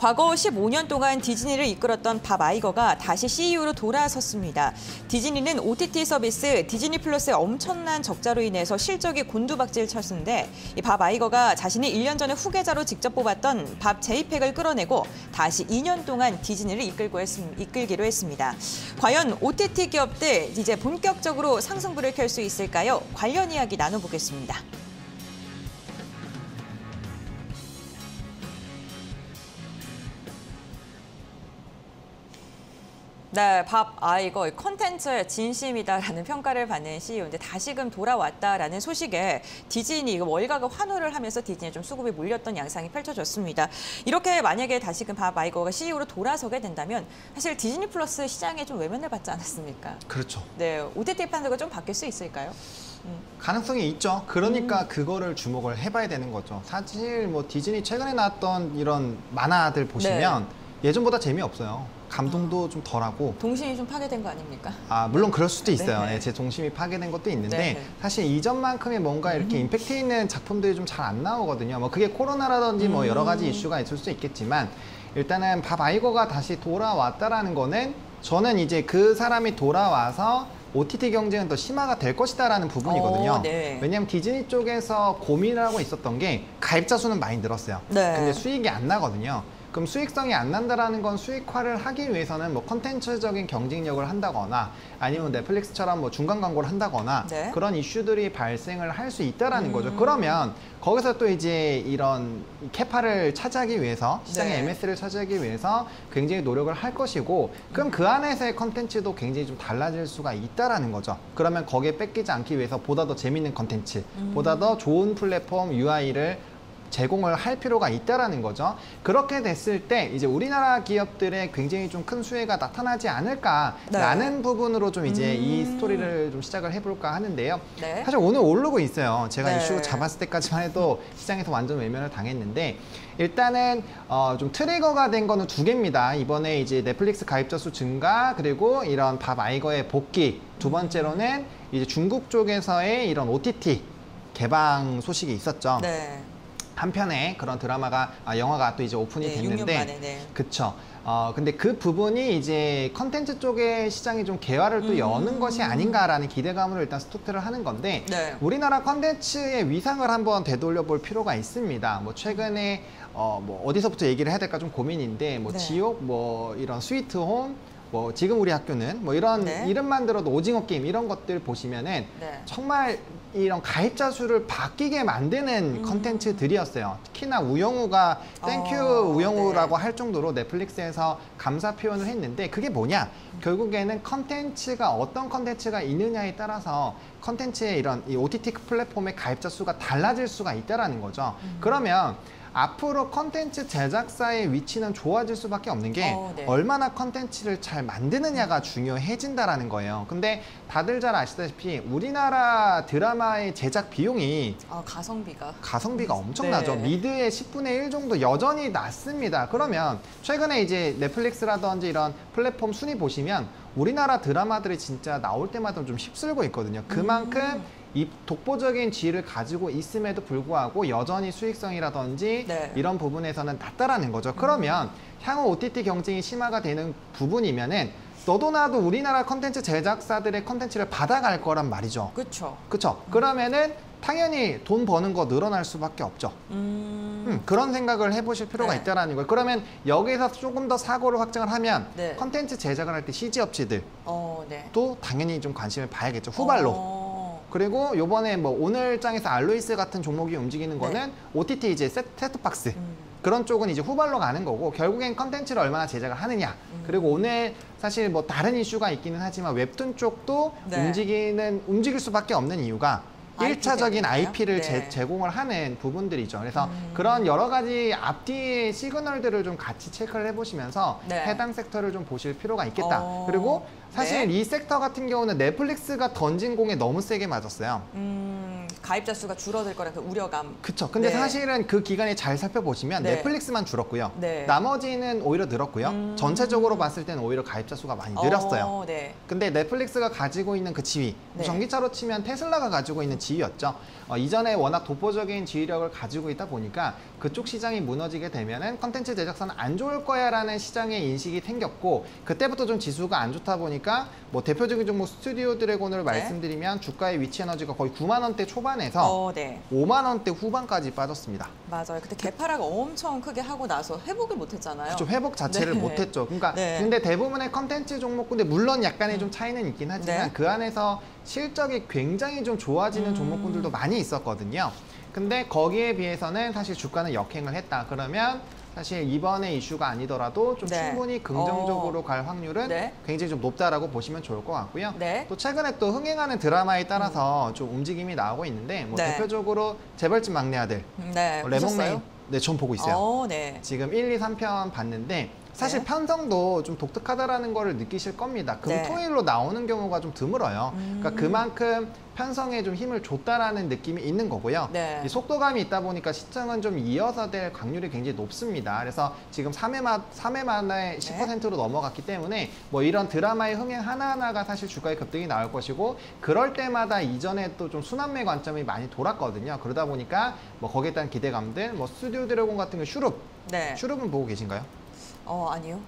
과거 15년 동안 디즈니를 이끌었던 밥 아이거가 다시 CEO로 돌아섰습니다. 디즈니는 OTT 서비스 디즈니 플러스의 엄청난 적자로 인해서 실적이 곤두박질 쳤는데 밥 아이거가 자신이 1년 전에 후계자로 직접 뽑았던 밥 제이팩을 끌어내고 다시 2년 동안 디즈니를 이끌고 했, 이끌기로 했습니다. 과연 OTT 기업들 이제 본격적으로 상승불을 켤수 있을까요? 관련 이야기 나눠보겠습니다. 네, 밥, 아, 이거 컨텐츠의 진심이다라는 평가를 받는 CEO인데 다시금 돌아왔다라는 소식에 디즈니 이거 월가가 환호를 하면서 디즈니에 좀 수급이 몰렸던 양상이 펼쳐졌습니다. 이렇게 만약에 다시금 밥 아이거가 CEO로 돌아서게 된다면 사실 디즈니 플러스 시장에 좀 외면을 받지 않았습니까? 그렇죠. 네, OTT 판도가 좀 바뀔 수 있을까요? 가능성이 있죠. 그러니까 음. 그거를 주목을 해봐야 되는 거죠. 사실 뭐 디즈니 최근에 나왔던 이런 만화들 보시면 네. 예전보다 재미없어요. 감동도 좀 덜하고 동심이 좀 파괴된 거 아닙니까? 아 물론 그럴 수도 있어요. 네. 네, 제 동심이 파괴된 것도 있는데 네. 사실 이전만큼의 뭔가 이렇게 음. 임팩트 있는 작품들이 좀 잘 안 나오거든요. 뭐 그게 코로나라든지 뭐 여러 가지 음. 이슈가 있을 수 있겠지만 일단은 밥 아이거가 다시 돌아왔다라는 거는 저는 이제 그 사람이 돌아와서 OTT 경쟁은 더 심화가 될 것이다라는 부분이거든요. 오, 네. 왜냐하면 디즈니 쪽에서 고민을 하고 있었던 게 가입자 수는 많이 늘었어요. 네. 근데 수익이 안 나거든요. 그럼 수익성이 안 난다라는 건 수익화를 하기 위해서는 뭐 컨텐츠적인 경쟁력을 한다거나 아니면 넷플릭스처럼 뭐 중간 광고를 한다거나 네. 그런 이슈들이 발생을 할 수 있다라는 음. 거죠. 그러면 거기서 또 이제 이런 capa를 차지하기 위해서 시장의 네. MS를 차지하기 위해서 굉장히 노력을 할 것이고 그럼 그 안에서의 컨텐츠도 굉장히 좀 달라질 수가 있다라는 거죠. 그러면 거기에 뺏기지 않기 위해서 보다 더 재밌는 컨텐츠, 음. 보다 더 좋은 플랫폼 UI를 제공을 할 필요가 있다라는 거죠. 그렇게 됐을 때 이제 우리나라 기업들의 굉장히 좀 큰 수혜가 나타나지 않을까라는 네. 부분으로 좀 이제 음... 이 스토리를 좀 시작을 해볼까 하는데요. 네. 사실 오늘 오르고 있어요. 제가 네. 이슈 잡았을 때까지만 해도 시장에서 완전 외면을 당했는데 일단은 어, 좀 트리거가 된 거는 두 개입니다. 이번에 이제 넷플릭스 가입자 수 증가 그리고 이런 밥 아이거의 복귀 두 번째로는 이제 중국 쪽에서의 이런 OTT 개방 소식이 있었죠. 네. 한 편의 그런 드라마가 아, 영화가 또 이제 오픈이 네, 됐는데 만에, 네. 그쵸 어 근데 그 부분이 이제 컨텐츠 쪽의 시장이 좀 개화를 또 음. 여는 것이 아닌가라는 기대감으로 일단 스타트를 하는 건데 네. 우리나라 컨텐츠의 위상을 한번 되돌려 볼 필요가 있습니다. 뭐 최근에 어 뭐 어디서부터 얘기를 해야 될까 좀 고민인데 뭐 네. 지옥 뭐 이런 스위트홈 뭐 지금 우리 학교는 뭐 이런 네. 이름만 들어도 오징어 게임 이런 것들 보시면은 네. 정말 이런 가입자 수를 바뀌게 만드는 음. 컨텐츠들이었어요. 특히나 우영우가 thank you 어, 우영우라고 네. 할 정도로 넷플릭스에서 감사 표현을 했는데 그게 뭐냐? 음. 결국에는 컨텐츠가 어떤 컨텐츠가 있느냐에 따라서 컨텐츠의 이런 이 OTT 플랫폼의 가입자 수가 달라질 수가 있다라는 거죠. 음. 그러면 앞으로 컨텐츠 제작사의 위치는 좋아질 수밖에 없는 게 어, 네. 얼마나 컨텐츠를 잘 만드느냐가 중요해진다라는 거예요. 근데 다들 잘 아시다시피 우리나라 드라마의 제작 비용이 아, 가성비가 가성비가 엄청나죠. 네. 미드의 10분의 1 정도 여전히 낮습니다. 그러면 최근에 이제 넷플릭스라든지 이런 플랫폼 순위 보시면 우리나라 드라마들이 진짜 나올 때마다 좀 휩쓸고 있거든요. 그만큼 음. 이 독보적인 지위를 가지고 있음에도 불구하고 여전히 수익성이라든지 네. 이런 부분에서는 낮다라는 거죠. 그러면 향후 OTT 경쟁이 심화가 되는 부분이면은 너도 나도 우리나라 컨텐츠 제작사들의 컨텐츠를 받아갈 거란 말이죠. 그렇죠. 그렇죠. 그러면은 당연히 돈 버는 거 늘어날 수밖에 없죠. 음... 음, 그런 생각을 해보실 필요가 네. 있다는 거예요. 그러면 여기서 조금 더 사고를 확장을 하면 네. 컨텐츠 제작을 할 때 CG 업체들도 어, 네. 당연히 좀 관심을 봐야겠죠. 후발로. 어... 그리고 요번에 뭐 오늘 장에서 알로이스 같은 종목이 움직이는 네. 거는 네. OTT 이제 셋톱박스 음. 그런 쪽은 이제 후발로 가는 거고 결국엔 컨텐츠를 얼마나 제작을 하느냐 음. 그리고 오늘 사실 뭐 다른 이슈가 있기는 하지만 웹툰 쪽도 네. 움직이는 움직일 수밖에 없는 이유가 일차적인 IP를 네. 제, 공을 하는 부분들이죠. 그래서 음. 그런 여러 가지 앞뒤의 시그널들을 좀 같이 체크를 해보시면서 네. 해당 섹터를 좀 보실 필요가 있겠다. 어. 그리고 사실 네. 이 섹터 같은 경우는 넷플릭스가 던진 공에 너무 세게 맞았어요. 음. 가입자 수가 줄어들 거라 그 우려감. 그쵸. 근데 네. 사실은 그 기간에 잘 살펴보시면 네. 넷플릭스만 줄었고요. 네. 나머지는 오히려 늘었고요. 음. 전체적으로 봤을 때는 오히려 가입자 수가 많이 늘었어요. 어, 네. 근데 넷플릭스가 가지고 있는 그 지위, 네. 전기차로 치면 테슬라가 가지고 있는 지위였죠. 어, 이전에 워낙 독보적인 지위력을 가지고 있다 보니까 그쪽 시장이 무너지게 되면은 컨텐츠 제작사는 안 좋을 거야라는 시장의 인식이 생겼고 그때부터 좀 지수가 안 좋다 보니까 뭐 대표적인 종목 스튜디오 드래곤을 말씀드리면 주가의 위치 에너지가 거의 9만 원대 초반에 서 네. 어, 네. 5만 원대 후반까지 빠졌습니다. 맞아요. 그때 개파라가 엄청 크게 하고 나서 회복을 못 했잖아요. 좀 회복 자체를 네. 못했죠. 그러니까 네. 근데 대부분의 컨텐츠 종목군데 물론 약간의 좀 차이는 있긴 하지만 네. 그 안에서 실적이 굉장히 좀 좋아지는 음. 종목군들도 많이 있었거든요. 근데 거기에 비해서는 사실 주가는 역행을 했다. 그러면 사실 이번에 이슈가 아니더라도 좀 네. 충분히 긍정적으로 어. 갈 확률은 네. 굉장히 좀 높다라고 보시면 좋을 것 같고요. 네. 또 최근에 또 흥행하는 드라마에 따라서 좀 움직임이 나오고 있는데 뭐 네. 대표적으로 재벌집 막내 아들 네. 어, 보셨어요? 레몬메인 네, 전 보고 있어요. 어, 네. 지금 1, 2, 3편 봤는데 사실 네. 편성도 좀 독특하다라는 거를 느끼실 겁니다. 네. 금토일로 나오는 경우가 좀 드물어요. 음. 그러니까 그만큼 편성에 좀 힘을 줬다라는 느낌이 있는 거고요. 네. 이 속도감이 있다 보니까 시청은 좀 이어서 될 확률이 굉장히 높습니다. 그래서 지금 3회마, 3회 만에 10%로 넘어갔기 때문에 뭐 이런 드라마의 흥행 하나하나가 사실 주가의 급등이 나올 것이고 그럴 때마다 이전에 또 좀 순환매 관점이 많이 돌았거든요. 그러다 보니까 뭐 거기에 따른 기대감들, 뭐 스튜디오 드래곤 같은 거 슈룹, 네. 슈룹은 보고 계신가요? 어, 아니요.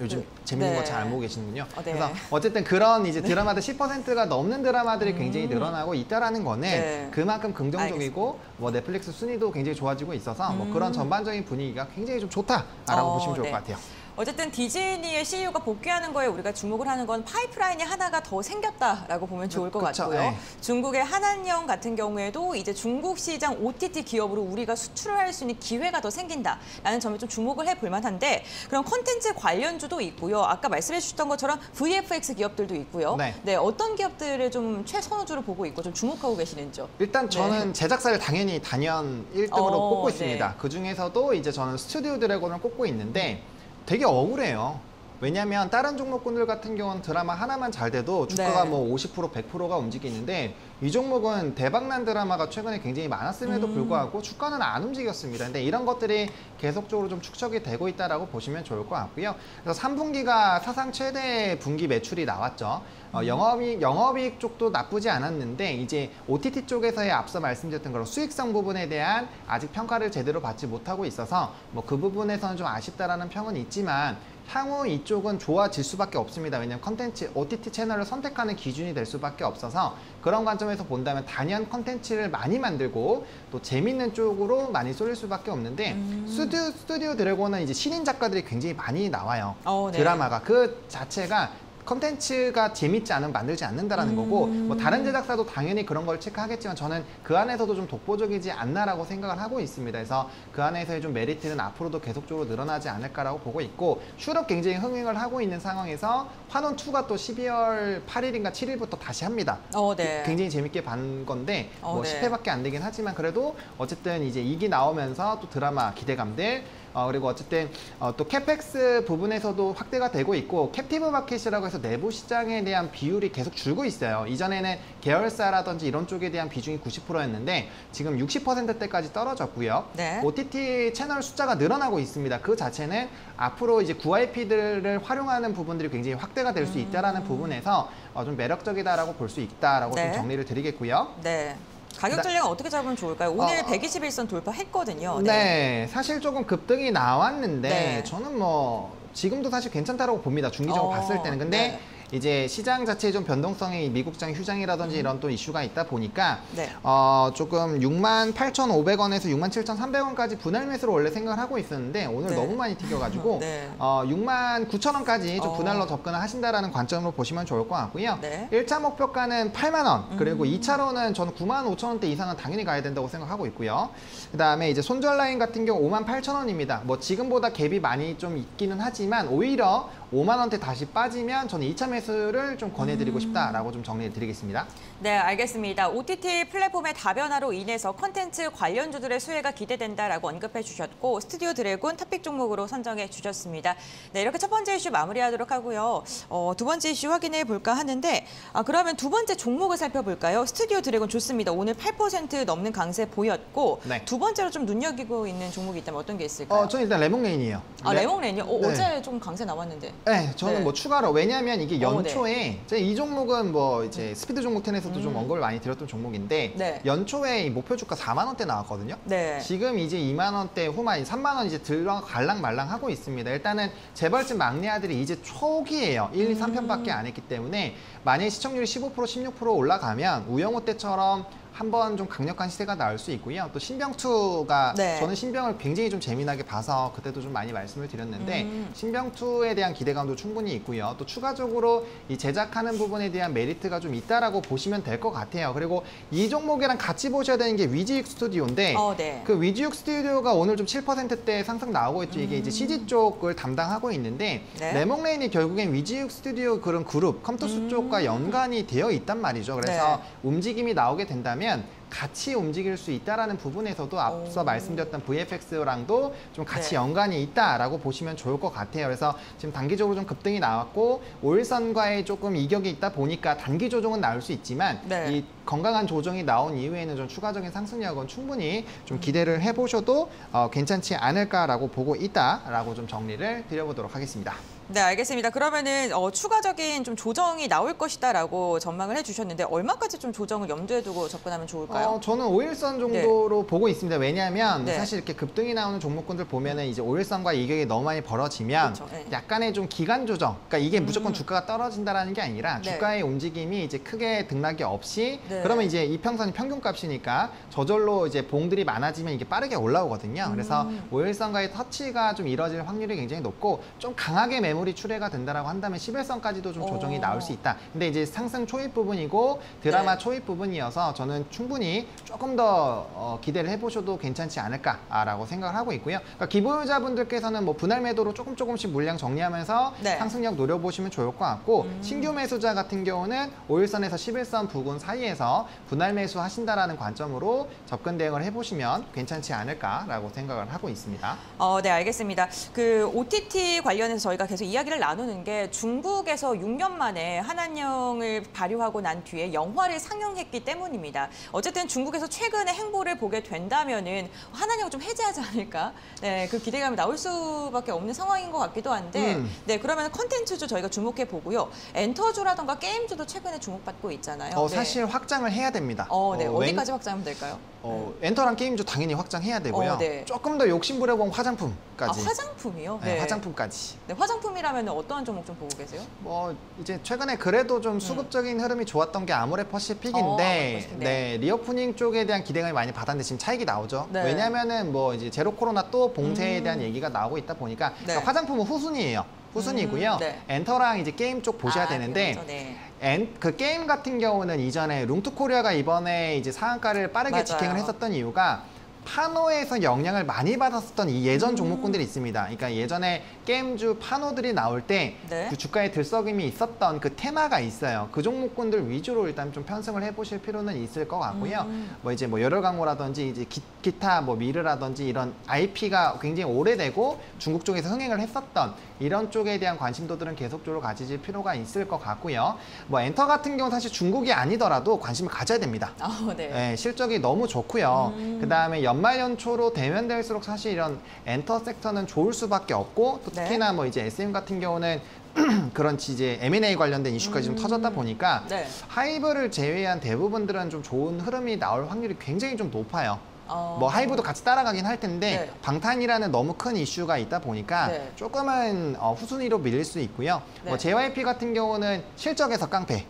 요즘 그, 재밌는 네. 거잘 안 보고 계시는군요. 어, 네. 그래서 어쨌든 그런 이제 드라마들 10%가 넘는 드라마들이 굉장히 음. 늘어나고 있다라는 거는 네. 그만큼 긍정적이고 뭐 넷플릭스 순위도 굉장히 좋아지고 있어서 뭐 음. 그런 전반적인 분위기가 굉장히 좀 좋다라고 어, 보시면 좋을 네. 것 같아요. 어쨌든 디즈니의 CEO가 복귀하는 거에 우리가 주목을 하는 건 파이프라인이 하나가 더 생겼다라고 보면 좋을 것 그쵸, 같고요. 네. 중국의 한한령 같은 경우에도 이제 중국 시장 OTT 기업으로 우리가 수출을 할 수 있는 기회가 더 생긴다라는 점에 좀 주목을 해볼 만한데 그런 콘텐츠 관련주도 있고요. 아까 말씀해 주셨던 것처럼 VFX 기업들도 있고요. 네. 어떤 기업들을 좀 최선호주로 보고 있고 좀 주목하고 계시는지요? 일단 저는 제작사를 당연히 단연 1등으로 네. 어, 꼽고 있습니다. 네. 그 중에서도 이제 저는 스튜디오 드래곤을 꼽고 있는데 되게 억울해요. 왜냐하면 다른 종목군들 같은 경우는 드라마 하나만 잘 돼도 주가가 네. 뭐 50% 100%가 움직이는데 이 종목은 대박난 드라마가 최근에 굉장히 많았음에도 음. 불구하고 주가는 안 움직였습니다. 근데 이런 것들이 계속적으로 좀 축적이 되고 있다라고 보시면 좋을 것 같고요. 그래서 3분기가 사상 최대 분기 매출이 나왔죠. 음. 어, 영업이익, 영업이익 쪽도 나쁘지 않았는데 이제 OTT 쪽에서의 앞서 말씀드렸던 그런 수익성 부분에 대한 아직 평가를 제대로 받지 못하고 있어서 뭐 그 부분에서는 좀 아쉽다라는 평은 있지만 향후 이쪽은 좋아질 수밖에 없습니다. 왜냐하면 컨텐츠, OTT 채널을 선택하는 기준이 될 수밖에 없어서 그런 관점에서 본다면 단연 컨텐츠를 많이 만들고 또 재밌는 쪽으로 많이 쏠릴 수밖에 없는데 음. 스튜디오, 스튜디오 드래곤은 이제 신인 작가들이 굉장히 많이 나와요. 어, 네. 드라마가 그 자체가 컨텐츠가 재밌지 않으면 만들지 않는다라는 음. 거고 뭐 다른 제작사도 당연히 그런 걸 체크하겠지만 저는 그 안에서도 좀 독보적이지 않나라고 생각을 하고 있습니다. 그래서 그 안에서의 좀 메리트는 앞으로도 계속적으로 늘어나지 않을까라고 보고 있고 슈룹 굉장히 흥행을 하고 있는 상황에서 환혼 2가 또 12월 8일인가 7일부터 다시 합니다. 어, 네. 굉장히 재밌게 본 건데 어, 뭐 네. 10회밖에 안 되긴 하지만 그래도 어쨌든 이제 이기 나오면서 또 드라마 기대감들 어, 그리고 어쨌든 어, 또 CAPEX 부분에서도 확대가 되고 있고 captive market이라고 해서 내부 시장에 대한 비율이 계속 줄고 있어요. 이전에는 계열사라든지 이런 쪽에 대한 비중이 90%였는데 지금 60%대까지 떨어졌고요. 네. OTT 채널 숫자가 늘어나고 있습니다. 그 자체는 앞으로 이제 9IP들을 활용하는 부분들이 굉장히 확대가 될 수 있다라는 부분에서 어, 좀 매력적이다라고 볼 수 있다라고 음. 네. 좀 정리를 드리겠고요. 네. 가격 나- 전략은 어떻게 잡으면 좋을까요? 오늘 어, 121선 돌파했거든요. 네. 사실 조금 급등이 나왔는데 네. 저는 뭐 지금도 사실 괜찮다라고 봅니다. 중기적으로 어, 봤을 때는. 근데 네. 이제 시장 자체의 좀 변동성이 미국장 휴장이라든지 이런 또 이슈가 있다 보니까 네. 어, 조금 68,500원에서 67,300원까지 분할 매수를 원래 생각을 하고 있었는데 오늘 네. 너무 많이 튀겨가지고 네. 어, 69,000원까지 좀 어. 분할로 접근을 하신다라는 관점으로 보시면 좋을 것 같고요. 네. 1차 목표가는 8만 원, 그리고 음. 2차로는 저는 9만 5천 원대 이상은 당연히 가야 된다고 생각하고 있고요. 그다음에 이제 손절 라인 같은 경우 5만 8천 원입니다. 뭐 지금보다 갭이 많이 좀 있기는 하지만 오히려 5만 원대 다시 빠지면 저는 2차 매수를 좀 권해드리고 음. 싶다라고 좀 정리해 드리겠습니다. 네, 알겠습니다. OTT 플랫폼의 다변화로 인해서 콘텐츠 관련주들의 수혜가 기대된다라고 언급해 주셨고 스튜디오 드래곤 top pick 종목으로 선정해 주셨습니다. 네, 이렇게 첫 번째 이슈 마무리하도록 하고요. 어, 두 번째 이슈 확인해 볼까 하는데 아, 그러면 두 번째 종목을 살펴볼까요? 스튜디오 드래곤 좋습니다. 오늘 8% 넘는 강세 보였고 네. 두 번째로 좀 눈여기고 있는 종목이 있다면 어떤 게 있을까요? 어, 저는 일단 래몽래인이에요. 아, 래- 래몽래인이요? 어, 네. 어제 좀 강세 나왔는데. 네, 저는 네. 뭐 추가로 왜냐하면 이게 어, 연초에 제가 이 종목은 뭐 이제 스피드 종목 텐에서도 좀 언급을 많이 드렸던 종목인데 음. 네. 연초에 이 목표 주가 4만 원대 나왔거든요. 네. 지금 이제 2만 원대 후반 3만 원 이제 들어 갈랑 말랑 하고 있습니다. 일단은 재벌집 막내 아들이 이제 초기예요. 1, 2, 음. 3편밖에 안 했기 때문에 만약에 시청률이 15% 16% 올라가면 우영우 때처럼 한번 좀 강력한 시세가 나올 수 있고요. 또 신병2가 네. 저는 신병을 굉장히 좀 재미나게 봐서 그때도 좀 많이 말씀을 드렸는데 음. 신병2에 대한 기대감도 충분히 있고요. 또 추가적으로 이 제작하는 부분에 대한 메리트가 좀 있다라고 보시면 될 것 같아요. 그리고 이 종목이랑 같이 보셔야 되는 게 위지윅 스튜디오인데 어, 네. 그 위지윅 스튜디오가 오늘 좀 7%대 상승 나오고 있죠. 이게 음. 이제 CG 쪽을 담당하고 있는데 네. 래몽래인이 결국엔 위지윅 스튜디오 그런 그룹 컴투스 음. 쪽과 연관이 되어 있단 말이죠. 그래서 네. 움직임이 나오게 된다면 같이 움직일 수 있다라는 부분에서도 앞서 오. 말씀드렸던 VFX랑도 좀 같이 네. 연관이 있다라고 보시면 좋을 것 같아요. 그래서 지금 단기적으로 좀 급등이 나왔고 오일선과의 조금 이격이 있다 보니까 단기 조정은 나올 수 있지만 네. 이 건강한 조정이 나온 이후에는 좀 추가적인 상승력은 충분히 좀 음. 기대를 해보셔도 어, 괜찮지 않을까라고 보고 있다라고 좀 정리를 드려보도록 하겠습니다. 네, 알겠습니다. 그러면은 어, 추가적인 좀 조정이 나올 것이다라고 전망을 해주셨는데 얼마까지 좀 조정을 염두에 두고 접근하면 좋을까요? 어, 저는 5일선 정도로 보고 있습니다. 왜냐하면 네. 사실 이렇게 급등이 나오는 종목군들 보면은 이제 5일선과 이격이 너무 많이 벌어지면 그렇죠. 네. 약간의 좀 기간 조정. 그러니까 이게 무조건 음. 주가가 떨어진다라는 게 아니라 네. 주가의 움직임이 이제 크게 등락이 없이 네. 그러면 이제 이평선이 평균값이니까 저절로 이제 봉들이 많아지면 이게 빠르게 올라오거든요. 그래서 음. 5일선과의 터치가 좀 이뤄질 확률이 굉장히 높고 좀 강하게 매물 이 출회가 된다라고 한다면 11선까지도 좀 조정이 오. 나올 수 있다. 근데 이제 상승 초입 부분이고 드라마 네. 초입 부분이어서 저는 충분히 조금 더 어, 기대를 해보셔도 괜찮지 않을까라고 생각을 하고 있고요. 그러니까 기부자분들께서는 뭐 분할 매도로 조금 조금씩 물량 정리하면서 네. 상승력 노려보시면 좋을 것 같고 음. 신규 매수자 같은 경우는 5일선에서 11선 부근 사이에서 분할 매수 하신다라는 관점으로 접근 대응을 해보시면 괜찮지 않을까라고 생각을 하고 있습니다. 어, 네, 알겠습니다. 그 OTT 관련해서 저희가 계속 이야기를 나누는 게 중국에서 6년 만에 한한령을 발효하고 난 뒤에 영화를 상영했기 때문입니다. 어쨌든 중국에서 최근에 행보를 보게 된다면은 한한령을 좀 해제하지 않을까? 네, 그 기대감이 나올 수밖에 없는 상황인 것 같기도 한데, 음. 네, 그러면 컨텐츠주 저희가 주목해 보고요. 엔터주라던가 게임주도 최근에 주목받고 있잖아요. 어, 네. 사실 확장을 해야 됩니다. 어, 네, 어, 웬- 어디까지 확장하면 될까요? 어, 엔터랑 게임도 당연히 확장해야 되고요. 어, 네. 조금 더 욕심부려본 아, 화장품까지. 화장품이요? 네, 화장품까지. 네, 화장품 이라면 어떠한 종목 좀 보고 계세요? 뭐 이제 최근에 그래도 좀 수급적인 흐름이 좋았던 게 아모레 음. 어, 퍼시픽인데 퍼시픽, 네. 네, reopening 쪽에 대한 기대감이 많이 받았는데 지금 차익이 나오죠. 네. 왜냐면은 뭐 이제 제로 코로나 또 봉쇄에 음. 대한 얘기가 나오고 있다 보니까 네. 그러니까 화장품은 후순이에요. 후순이고요. 음, 네. 엔터랑 이제 게임 쪽 보셔야 아, 되는데 그렇죠, 네. 엔, 그 게임 같은 경우는 이전에 룽투코리아가 이번에 이제 상한가를 빠르게 맞아요. 직행을 했었던 이유가 판호에서 영향을 많이 받았었던 이 예전 음. 종목군들이 있습니다. 그러니까 예전에 게임주 판호들이 나올 때그 네. 주가에 들썩임이 있었던 그 테마가 있어요. 그 종목군들 위주로 일단 좀 편승을 해보실 필요는 있을 것 같고요. 음. 뭐 이제 뭐 열혈강호라든지 이제 기, 기타 뭐 미르라든지 이런 IP가 굉장히 오래되고 중국 쪽에서 흥행을 했었던 이런 쪽에 대한 관심도들은 계속적으로 가지실 필요가 있을 것 같고요. 뭐 엔터 같은 경우 사실 중국이 아니더라도 관심을 가져야 됩니다. 아, 네. 네, 실적이 너무 좋고요. 음. 그 다음에 연말 연초로 되면 될수록 사실 이런 엔터 섹터는 좋을 수밖에 없고 또 네. 특히나 뭐 이제 SM 같은 경우는 그런 이제 M&A 관련된 이슈까지 좀 음. 터졌다 보니까 네. 하이브를 제외한 대부분들은 좀 좋은 흐름이 나올 확률이 굉장히 좀 높아요. 어, 뭐 하이브도 같이 따라가긴 할 텐데 네. 방탄이라는 너무 큰 이슈가 있다 보니까 네. 조금은 어, 후순위로 밀릴 수 있고요. 네. 뭐 JYP 같은 경우는 실적에서 깡패.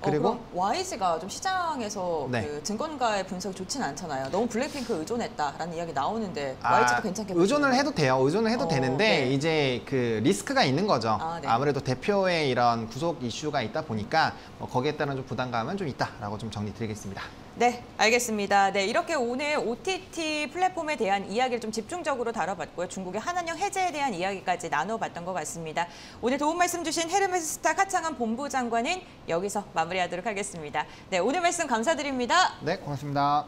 그리고 어, YG가 좀 시장에서 네. 그 증권가의 분석이 좋진 않잖아요. 너무 블랙핑크 의존했다라는 이야기 나오는데 아, YG도 괜찮게 의존을? 해도 돼요. 의존을 해도 어, 되는데 네. 이제 그 리스크가 있는 거죠. 아, 네. 아무래도 대표의 이런 구속 이슈가 있다 보니까 뭐 거기에 따른 좀 부담감은 좀 있다라고 좀 정리드리겠습니다. 네, 알겠습니다. 네, 이렇게 오늘 OTT 플랫폼에 대한 이야기를 좀 집중적으로 다뤄봤고요. 중국의 한한령 해제에 대한 이야기까지 나눠봤던 것 같습니다. 오늘 도움 말씀 주신 헤르메스 스타 카창한 본부장관은 여기서 마무리하도록 하겠습니다. 네, 오늘 말씀 감사드립니다. 네, 고맙습니다.